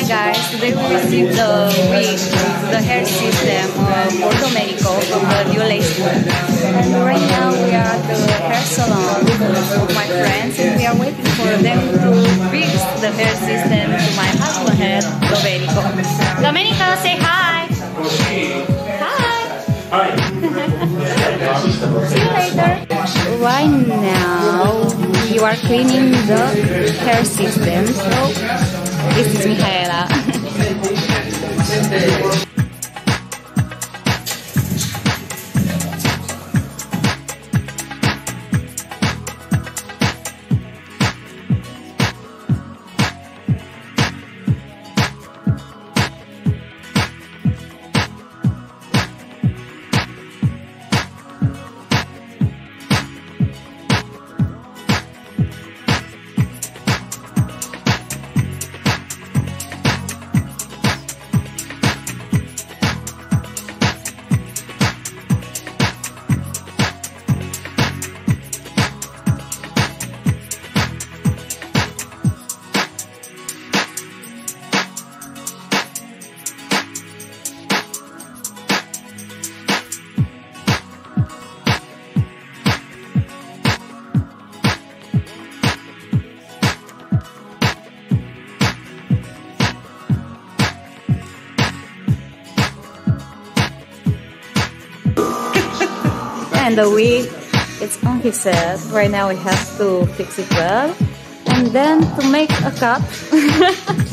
Hi guys, today we received the wig, the hair system of Porto Medico from the new lace And right now we are at the hair salon with my friends and we are waiting for them to fix the hair system to my husband head, Domenico. Domenico, say hi! Hi! Hi. See you later! Right now we are cleaning the hair system, so this is Michaela. and the wig it's on his head. Right now we have to fix it well. And then to make a cut